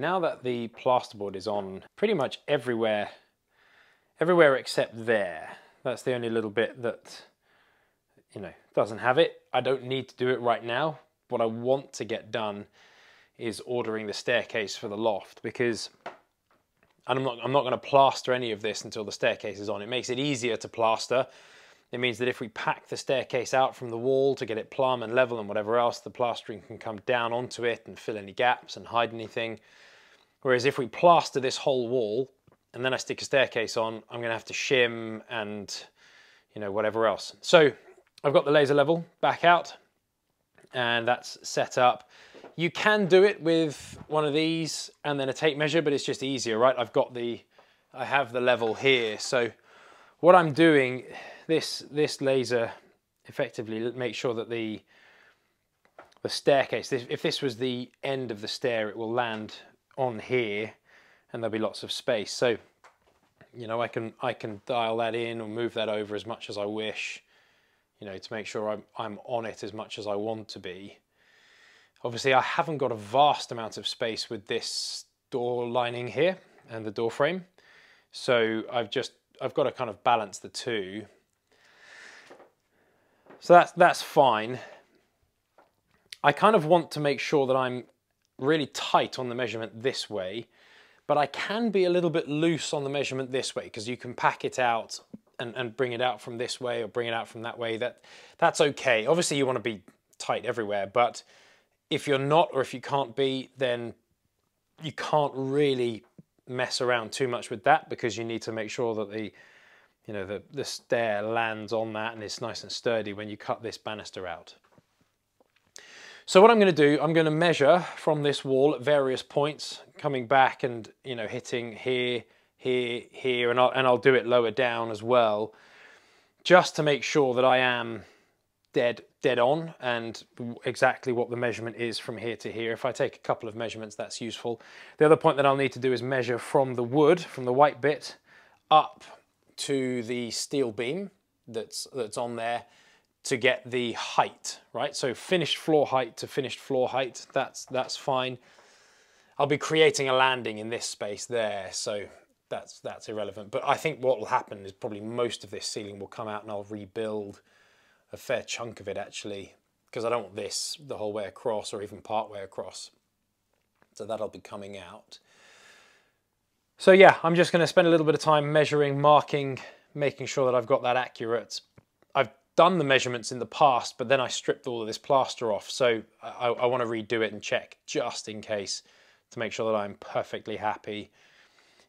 now that the plasterboard is on pretty much everywhere, everywhere except there, that's the only little bit that, you know, doesn't have it. I don't need to do it right now. What I want to get done is ordering the staircase for the loft because and I'm not, I'm not going to plaster any of this until the staircase is on. It makes it easier to plaster. It means that if we pack the staircase out from the wall to get it plumb and level and whatever else, the plastering can come down onto it and fill any gaps and hide anything. Whereas if we plaster this whole wall and then I stick a staircase on, I'm going to have to shim and you know whatever else. So I've got the laser level back out and that's set up. You can do it with one of these and then a tape measure, but it's just easier, right? I've got the, I have the level here. So what I'm doing, this, this laser effectively makes sure that the, the staircase, if this was the end of the stair, it will land on here and there'll be lots of space. So, you know, I can, I can dial that in or move that over as much as I wish, you know, to make sure I'm, I'm on it as much as I want to be. Obviously I haven't got a vast amount of space with this door lining here and the door frame. So I've just, I've got to kind of balance the two. So that's, that's fine. I kind of want to make sure that I'm really tight on the measurement this way, but I can be a little bit loose on the measurement this way because you can pack it out and, and bring it out from this way or bring it out from that way. That That's okay. Obviously you want to be tight everywhere, but if you're not or if you can't be, then you can't really mess around too much with that because you need to make sure that the you know the, the stair lands on that and it's nice and sturdy when you cut this banister out. So what I'm going to do, I'm going to measure from this wall at various points, coming back and you know hitting here, here, here, and I'll, and I'll do it lower down as well, just to make sure that I am dead dead on and exactly what the measurement is from here to here. If I take a couple of measurements, that's useful. The other point that I'll need to do is measure from the wood, from the white bit, up to the steel beam that's, that's on there to get the height, right? So finished floor height to finished floor height, that's, that's fine. I'll be creating a landing in this space there, so that's, that's irrelevant. But I think what will happen is probably most of this ceiling will come out and I'll rebuild a fair chunk of it actually, because I don't want this the whole way across or even part way across. So that'll be coming out. So yeah, I'm just going to spend a little bit of time measuring, marking, making sure that I've got that accurate. Done the measurements in the past, but then I stripped all of this plaster off. So I, I want to redo it and check just in case to make sure that I'm perfectly happy.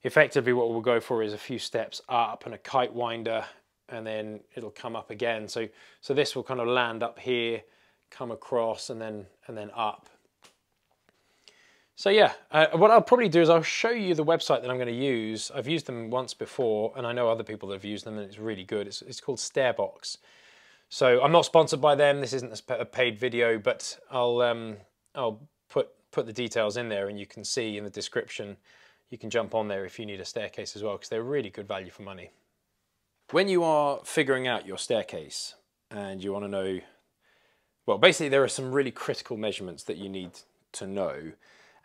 Effectively what we'll go for is a few steps up and a kite winder and then it'll come up again. So, so this will kind of land up here, come across and then, and then up. So yeah, uh, what I'll probably do is I'll show you the website that I'm going to use. I've used them once before and I know other people that have used them and it's really good. It's, it's called Stairbox. So I'm not sponsored by them. This isn't a paid video, but I'll, um, I'll put, put the details in there and you can see in the description. You can jump on there if you need a staircase as well because they're really good value for money. When you are figuring out your staircase and you want to know, well, basically there are some really critical measurements that you need to know.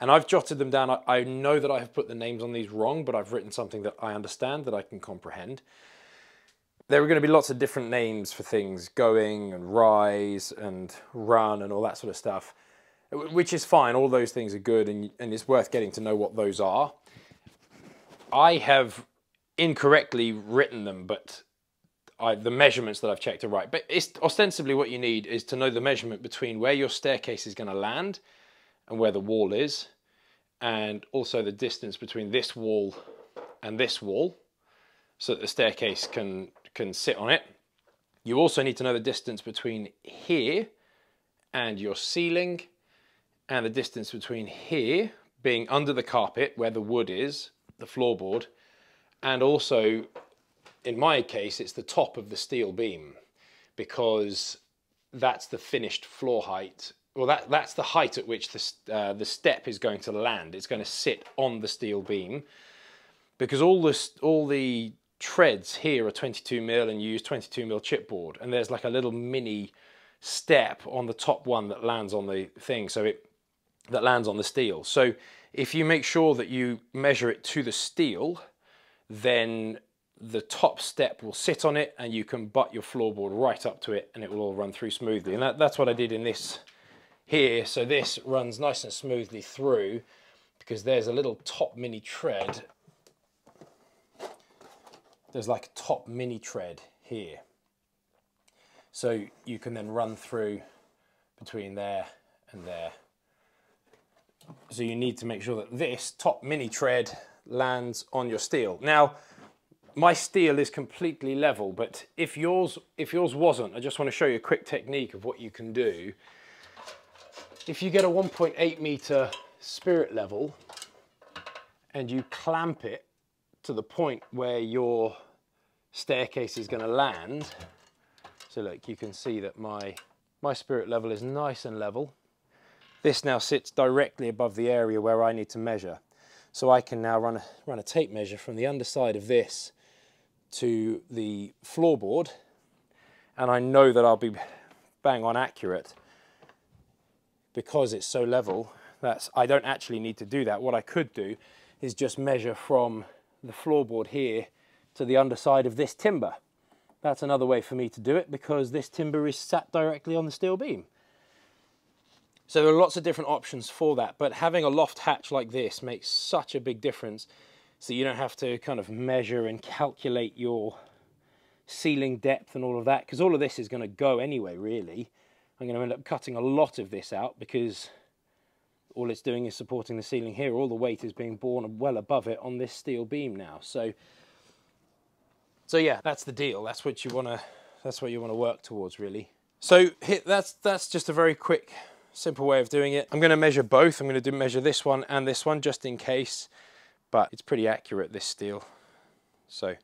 And I've jotted them down. I know that I have put the names on these wrong, but I've written something that I understand, that I can comprehend. There were going to be lots of different names for things, going and rise and run and all that sort of stuff, which is fine. All those things are good and, and it's worth getting to know what those are. I have incorrectly written them, but I, the measurements that I've checked are right. But it's ostensibly what you need is to know the measurement between where your staircase is going to land and where the wall is, and also the distance between this wall and this wall, so that the staircase can, can sit on it. You also need to know the distance between here and your ceiling, and the distance between here being under the carpet where the wood is, the floorboard, and also, in my case, it's the top of the steel beam because that's the finished floor height. Well, that, that's the height at which the, uh, the step is going to land. It's going to sit on the steel beam because all, this, all the treads here are 22 mil and you use 22 mil chipboard and there's like a little mini step on the top one that lands on the thing so it that lands on the steel so If you make sure that you measure it to the steel, then the top step will sit on it and you can butt your floorboard right up to it and it will all run through smoothly. And that, that's what I did in this here. So this runs nice and smoothly through because there's a little top mini tread. There's like a top mini tread here. So you can then run through between there and there. So you need to make sure that this top mini tread lands on your steel. Now, my steel is completely level, but if yours, if yours wasn't, I just want to show you a quick technique of what you can do. If you get a 1.8 meter spirit level and you clamp it to the point where your staircase is going to land, so look, you can see that my, my spirit level is nice and level. This now sits directly above the area where I need to measure. So I can now run a, run a tape measure from the underside of this to the floorboard and I know that I'll be bang on accurate because it's so level that's I don't actually need to do that what I could do is just measure from the floorboard here to the underside of this timber that's another way for me to do it because this timber is sat directly on the steel beam so there are lots of different options for that, but having a loft hatch like this makes such a big difference. So you don't have to kind of measure and calculate your ceiling depth and all of that, because all of this is going to go anyway, really. I'm going to end up cutting a lot of this out because all it's doing is supporting the ceiling here. All the weight is being borne well above it on this steel beam now. So, so yeah, that's the deal. That's what you want to, that's what you want to work towards, really. So that's that's just a very quick simple way of doing it. I'm going to measure both. I'm going to do measure this one and this one just in case, but it's pretty accurate, this steel. So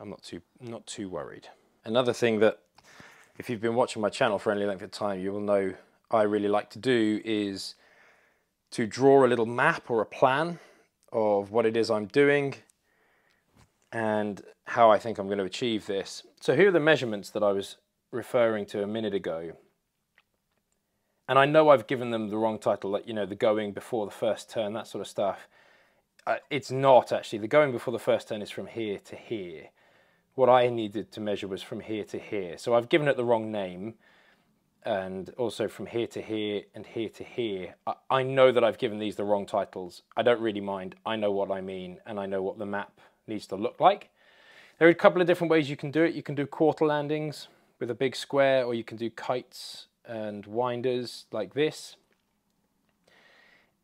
I'm not too, not too worried. Another thing that if you've been watching my channel for any length of time, you will know I really like to do is to draw a little map or a plan of what it is I'm doing and how I think I'm going to achieve this. So here are the measurements that I was referring to a minute ago and I know I've given them the wrong title, like, you know, the going before the first turn, that sort of stuff. Uh, it's not actually. The going before the first turn is from here to here. What I needed to measure was from here to here. So I've given it the wrong name and also from here to here and here to here. I, I know that I've given these the wrong titles. I don't really mind. I know what I mean and I know what the map needs to look like. There are a couple of different ways you can do it. You can do quarter landings with a big square or you can do kites and winders like this.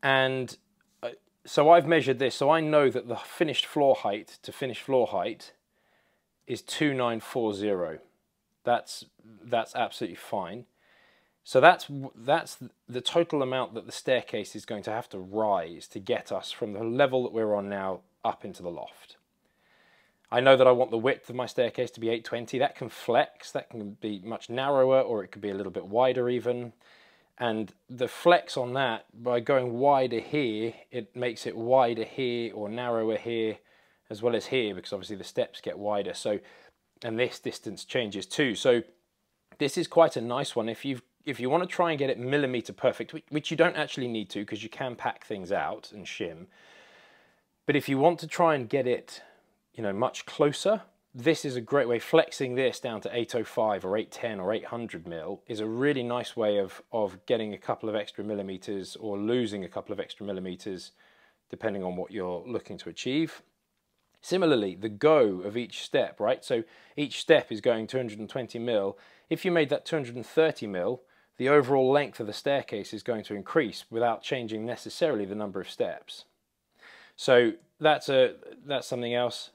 And uh, so I've measured this, so I know that the finished floor height to finished floor height is 2940. That's, that's absolutely fine. So that's, that's the total amount that the staircase is going to have to rise to get us from the level that we're on now up into the loft. I know that I want the width of my staircase to be 820. That can flex, that can be much narrower or it could be a little bit wider even. And the flex on that, by going wider here, it makes it wider here or narrower here as well as here because obviously the steps get wider. So, and this distance changes too. So this is quite a nice one. If you if you want to try and get it millimeter perfect, which you don't actually need to because you can pack things out and shim. But if you want to try and get it you know, much closer. This is a great way, flexing this down to 805 or 810 or 800 mil is a really nice way of, of getting a couple of extra millimeters or losing a couple of extra millimeters depending on what you're looking to achieve. Similarly, the go of each step, right? So each step is going 220 mil. If you made that 230 mil, the overall length of the staircase is going to increase without changing necessarily the number of steps. So that's a that's something else.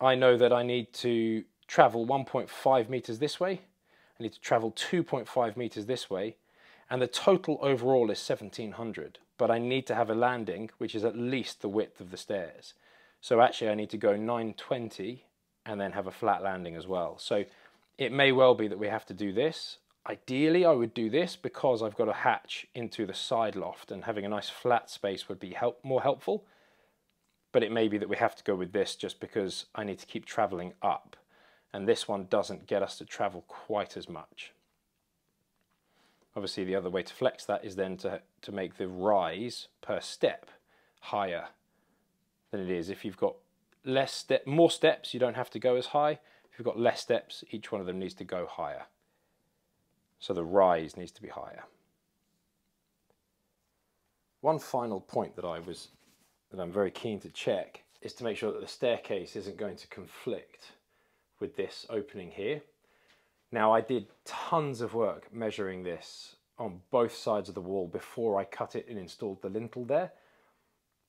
I know that I need to travel 1.5 meters this way, I need to travel 2.5 meters this way, and the total overall is 1700. But I need to have a landing which is at least the width of the stairs. So actually I need to go 920 and then have a flat landing as well. So it may well be that we have to do this. Ideally I would do this because I've got a hatch into the side loft and having a nice flat space would be help more helpful but it may be that we have to go with this just because I need to keep traveling up and this one doesn't get us to travel quite as much. Obviously the other way to flex that is then to, to make the rise per step higher than it is. If you've got less step, more steps, you don't have to go as high. If you've got less steps, each one of them needs to go higher. So the rise needs to be higher. One final point that I was that I'm very keen to check is to make sure that the staircase isn't going to conflict with this opening here. Now I did tons of work measuring this on both sides of the wall before I cut it and installed the lintel there.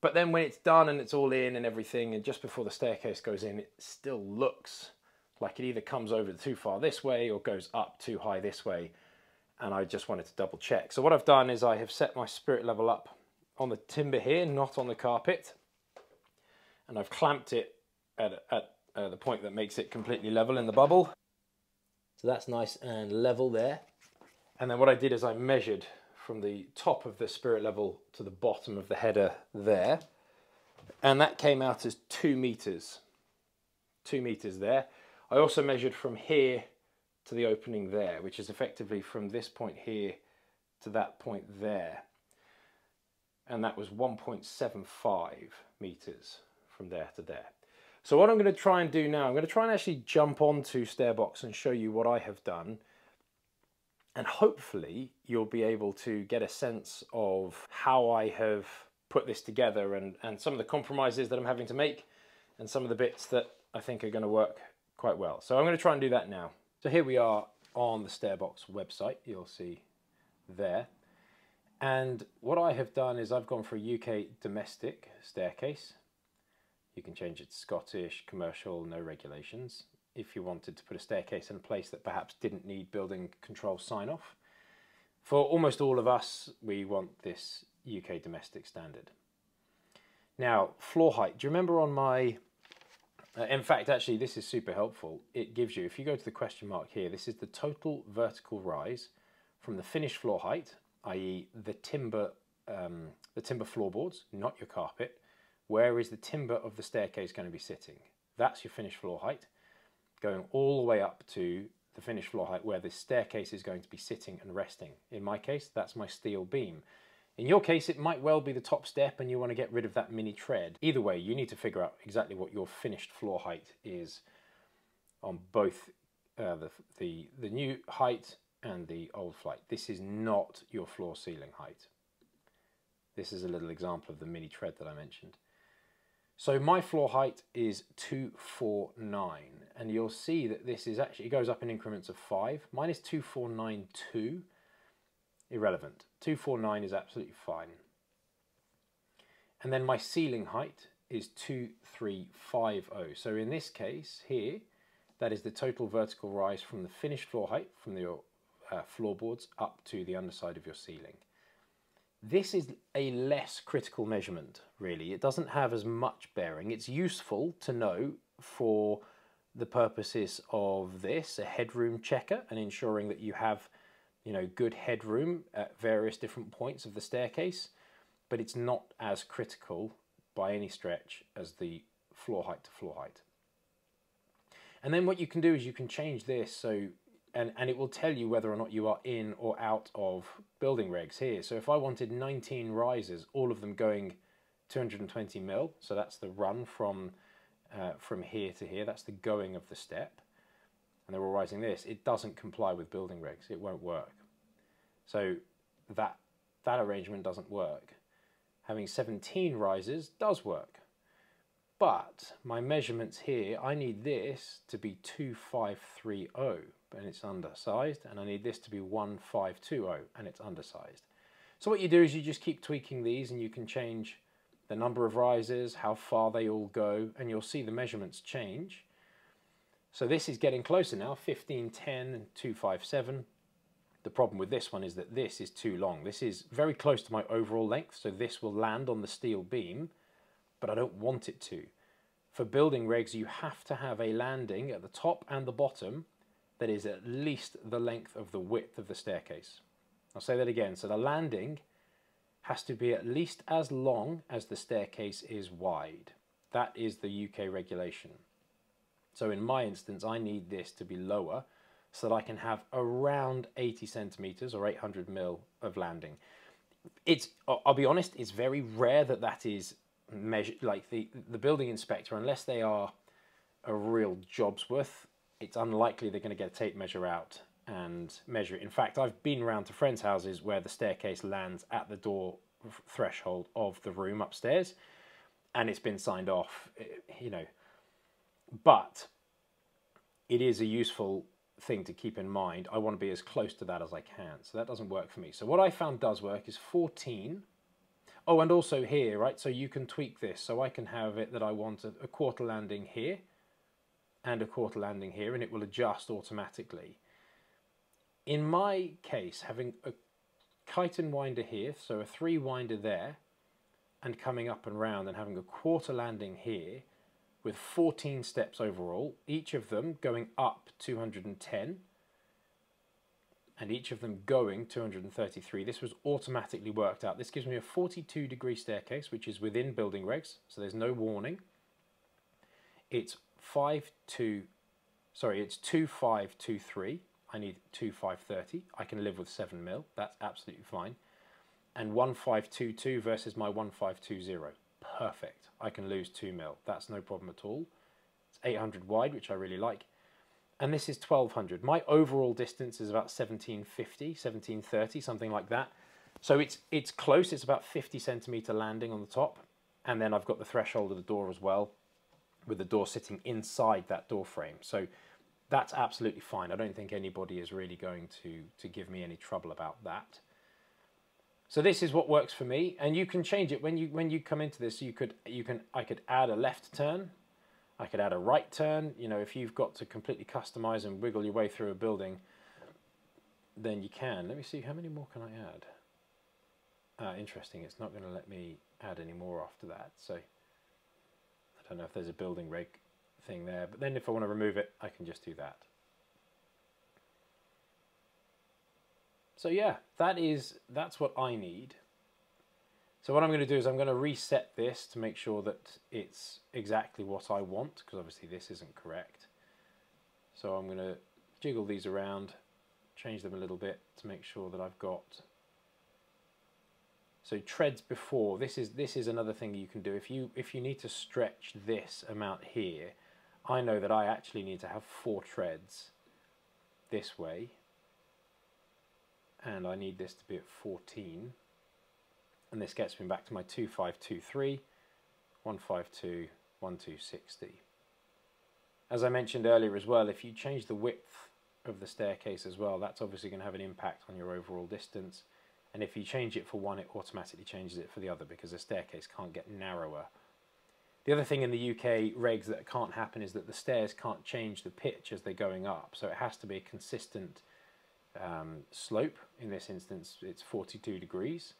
But then when it's done and it's all in and everything and just before the staircase goes in, it still looks like it either comes over too far this way or goes up too high this way. And I just wanted to double check. So what I've done is I have set my spirit level up on the timber here, not on the carpet. And I've clamped it at, at uh, the point that makes it completely level in the bubble. So that's nice and level there. And then what I did is I measured from the top of the spirit level to the bottom of the header there. And that came out as two meters. Two meters there. I also measured from here to the opening there, which is effectively from this point here to that point there and that was 1.75 meters from there to there. So what I'm going to try and do now, I'm going to try and actually jump onto Stairbox and show you what I have done. And hopefully you'll be able to get a sense of how I have put this together and, and some of the compromises that I'm having to make and some of the bits that I think are going to work quite well. So I'm going to try and do that now. So here we are on the Stairbox website, you'll see there. And what I have done is I've gone for a UK domestic staircase. You can change it to Scottish, commercial, no regulations. If you wanted to put a staircase in a place that perhaps didn't need building control sign off. For almost all of us, we want this UK domestic standard. Now, floor height. Do you remember on my... Uh, in fact, actually, this is super helpful. It gives you, if you go to the question mark here, this is the total vertical rise from the finished floor height i.e. the timber, um, the timber floorboards, not your carpet. Where is the timber of the staircase going to be sitting? That's your finished floor height, going all the way up to the finished floor height where the staircase is going to be sitting and resting. In my case, that's my steel beam. In your case, it might well be the top step and you want to get rid of that mini tread. Either way, you need to figure out exactly what your finished floor height is on both uh, the, the, the new height and the old flight. This is not your floor ceiling height. This is a little example of the mini tread that I mentioned. So my floor height is 249 and you'll see that this is actually, it goes up in increments of 5. Mine is 2492, irrelevant. 249 is absolutely fine. And then my ceiling height is 2350. So in this case here, that is the total vertical rise from the finished floor height, from the uh, floorboards up to the underside of your ceiling. This is a less critical measurement, really. It doesn't have as much bearing. It's useful to know for the purposes of this, a headroom checker, and ensuring that you have you know, good headroom at various different points of the staircase, but it's not as critical by any stretch as the floor height to floor height. And then what you can do is you can change this so and, and it will tell you whether or not you are in or out of building regs here. So if I wanted 19 rises, all of them going 220 mil, so that's the run from, uh, from here to here, that's the going of the step, and they're all rising this, it doesn't comply with building regs, it won't work. So that, that arrangement doesn't work. Having 17 rises does work. But my measurements here, I need this to be 2530 and it's undersized and I need this to be 1520 and it's undersized. So what you do is you just keep tweaking these and you can change the number of rises, how far they all go, and you'll see the measurements change. So this is getting closer now, 1510 and 257. The problem with this one is that this is too long. This is very close to my overall length, so this will land on the steel beam, but I don't want it to. For building regs, you have to have a landing at the top and the bottom that is at least the length of the width of the staircase. I'll say that again. So the landing has to be at least as long as the staircase is wide. That is the UK regulation. So in my instance, I need this to be lower so that I can have around 80 centimeters or 800 mil of landing. It's, I'll be honest, it's very rare that that is measured, like the, the building inspector, unless they are a real job's worth, it's unlikely they're going to get a tape measure out and measure it. In fact, I've been around to friends' houses where the staircase lands at the door threshold of the room upstairs and it's been signed off, eh, you know. But it is a useful thing to keep in mind. I want to be as close to that as I can. So that doesn't work for me. So what I found does work is 14. Oh, and also here, right? So you can tweak this. So I can have it that I want a, quarter landing here and a quarter landing here, and it will adjust automatically. In my case, having a kite and winder here, so a three winder there, and coming up and round and having a quarter landing here, with 14 steps overall, each of them going up 210 and each of them going 233. This was automatically worked out. This gives me a 42 degree staircase, which is within building regs, so there's no warning. It's 5 2, sorry, it's 2523. I need 2530. I can live with 7 mil, that's absolutely fine. And 1522 versus my 1520 perfect. I can lose 2 mil. That's no problem at all. It's 800 wide, which I really like. And this is 1200. My overall distance is about 1750, 1730, something like that. So it's, it's close. It's about 50 centimeter landing on the top. And then I've got the threshold of the door as well, with the door sitting inside that door frame. So that's absolutely fine. I don't think anybody is really going to, to give me any trouble about that. So this is what works for me, and you can change it when you when you come into this. You could you can I could add a left turn, I could add a right turn. You know, if you've got to completely customize and wiggle your way through a building, then you can. Let me see how many more can I add. Uh, interesting. It's not going to let me add any more after that. So I don't know if there's a building reg thing there, but then if I want to remove it, I can just do that. So yeah, that is that's what I need. So what I'm going to do is I'm going to reset this to make sure that it's exactly what I want, because obviously this isn't correct. So I'm going to jiggle these around, change them a little bit to make sure that I've got so treads before this is this is another thing you can do if you if you need to stretch this amount here I know that I actually need to have four treads this way and I need this to be at 14 and this gets me back to my 2523 152 1260 as I mentioned earlier as well if you change the width of the staircase as well that's obviously going to have an impact on your overall distance. And if you change it for one it automatically changes it for the other because the staircase can't get narrower. The other thing in the UK regs that can't happen is that the stairs can't change the pitch as they're going up. So it has to be a consistent um, slope. In this instance, it's 42 degrees.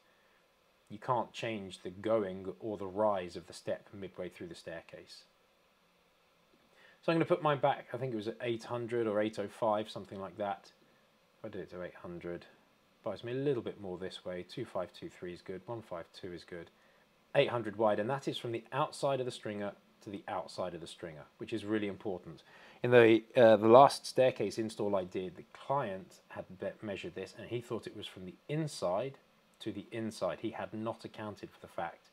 You can't change the going or the rise of the step midway through the staircase. So I'm going to put mine back, I think it was at 800 or 805, something like that. If I did it to 800, buys me a little bit more this way. 2523 is good, 152 is good. 800 wide, and that is from the outside of the stringer to the outside of the stringer, which is really important. In the, uh, the last staircase install I did, the client had measured this and he thought it was from the inside to the inside. He had not accounted for the fact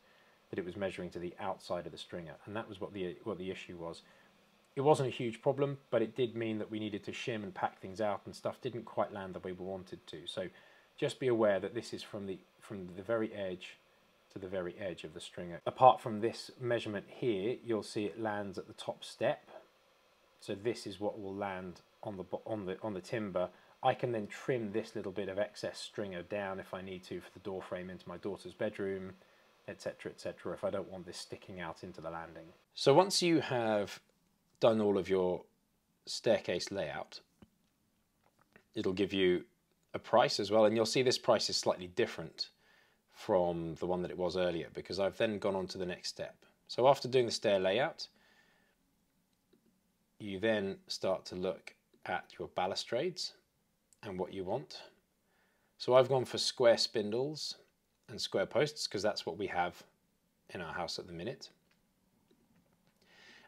that it was measuring to the outside of the stringer, and that was what the, what the issue was. It wasn't a huge problem, but it did mean that we needed to shim and pack things out and stuff didn't quite land the way we wanted to. So just be aware that this is from the, from the very edge to the very edge of the stringer. Apart from this measurement here, you'll see it lands at the top step. So this is what will land on the, on the, on the timber. I can then trim this little bit of excess stringer down if I need to for the door frame into my daughter's bedroom, etc, etc, if I don't want this sticking out into the landing. So once you have done all of your staircase layout, it'll give you a price as well, and you'll see this price is slightly different from the one that it was earlier because I've then gone on to the next step. So after doing the stair layout, you then start to look at your balustrades and what you want. So I've gone for square spindles and square posts because that's what we have in our house at the minute.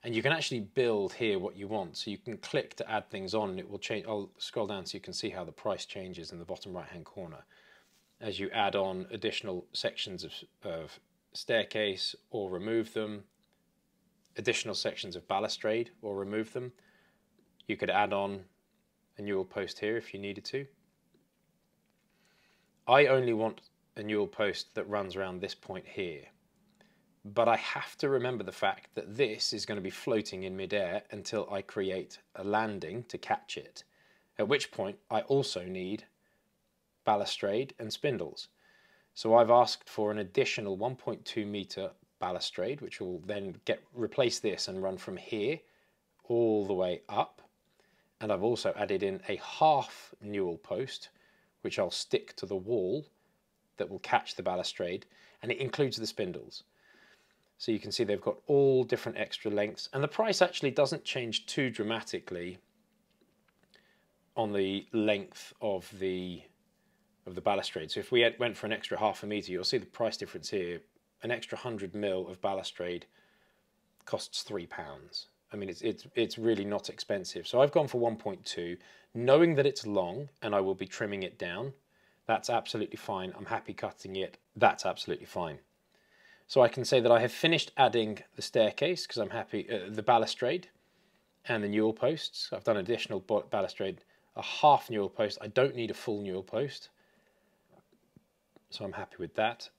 And you can actually build here what you want. So you can click to add things on and it will change. I'll scroll down so you can see how the price changes in the bottom right hand corner as you add on additional sections of, of staircase or remove them, additional sections of balustrade or remove them. You could add on a newel post here if you needed to. I only want a newel post that runs around this point here. But I have to remember the fact that this is going to be floating in midair until I create a landing to catch it. At which point I also need balustrade and spindles. So I've asked for an additional 1.2 meter balustrade, which will then get replace this and run from here all the way up. And I've also added in a half newel post, which I'll stick to the wall that will catch the balustrade, and it includes the spindles. So you can see they've got all different extra lengths, and the price actually doesn't change too dramatically on the length of the of the balustrade. So if we went for an extra half a metre, you'll see the price difference here. An extra 100 mil of balustrade costs three pounds. I mean, it's, it's, it's really not expensive. So I've gone for 1.2, knowing that it's long and I will be trimming it down. That's absolutely fine. I'm happy cutting it. That's absolutely fine. So I can say that I have finished adding the staircase because I'm happy, uh, the balustrade and the newel posts. I've done additional balustrade, a half newel post. I don't need a full newel post. So I'm happy with that.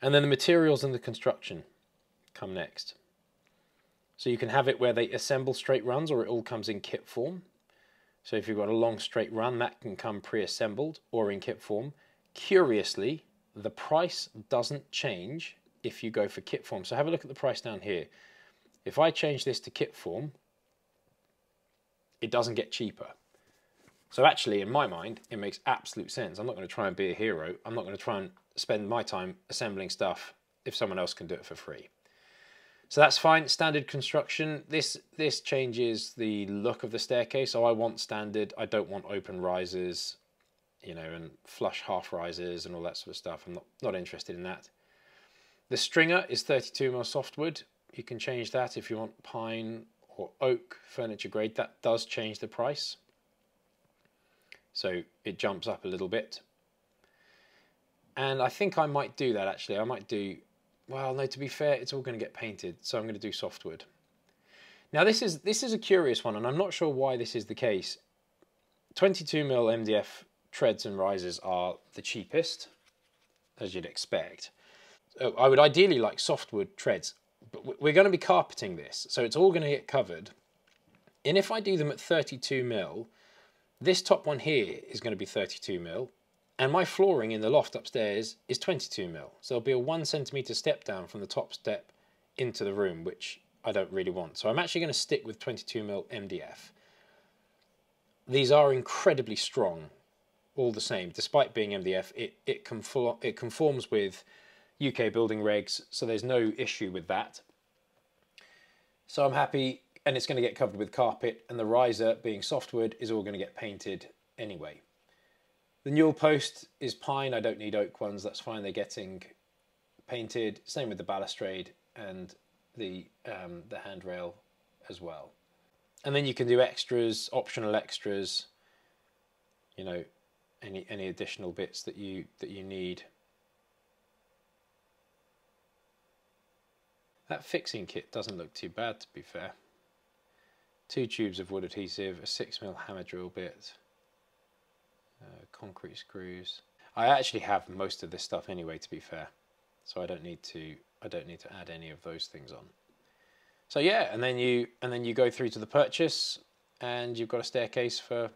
And then the materials and the construction come next. So you can have it where they assemble straight runs or it all comes in kit form. So if you've got a long straight run, that can come pre-assembled or in kit form. Curiously, the price doesn't change if you go for kit form. So have a look at the price down here. If I change this to kit form, it doesn't get cheaper. So actually, in my mind, it makes absolute sense. I'm not going to try and be a hero. I'm not going to try and spend my time assembling stuff if someone else can do it for free. So that's fine, standard construction. This this changes the look of the staircase. So I want standard, I don't want open risers, you know, and flush half risers and all that sort of stuff. I'm not, not interested in that. The stringer is 32mm softwood. You can change that if you want pine or oak furniture grade. That does change the price. So it jumps up a little bit. And I think I might do that actually. I might do well, no, to be fair, it's all going to get painted, so I'm going to do softwood. Now this is this is a curious one, and I'm not sure why this is the case. 22mm MDF treads and risers are the cheapest, as you'd expect. I would ideally like softwood treads, but we're going to be carpeting this, so it's all going to get covered. And if I do them at 32mm, this top one here is going to be 32mm, and my flooring in the loft upstairs is 22 mil. So there'll be a one centimeter step down from the top step into the room, which I don't really want. So I'm actually going to stick with 22 mil MDF. These are incredibly strong all the same. Despite being MDF, it, it, conform, it conforms with UK building regs, so there's no issue with that. So I'm happy, and it's going to get covered with carpet, and the riser, being softwood, is all going to get painted anyway. The newel post is pine. I don't need oak ones. That's fine. They're getting painted. Same with the balustrade and the um, the handrail as well. And then you can do extras, optional extras. You know, any any additional bits that you that you need. That fixing kit doesn't look too bad to be fair. Two tubes of wood adhesive, a 6mm hammer drill bit, uh, concrete screws. I actually have most of this stuff anyway, to be fair. So I don't need to I don't need to add any of those things on. So yeah, and then you and then you go through to the purchase, and you've got a staircase for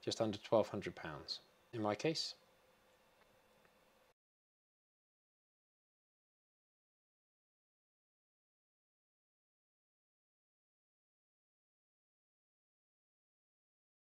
just under twelve hundred pounds in my case.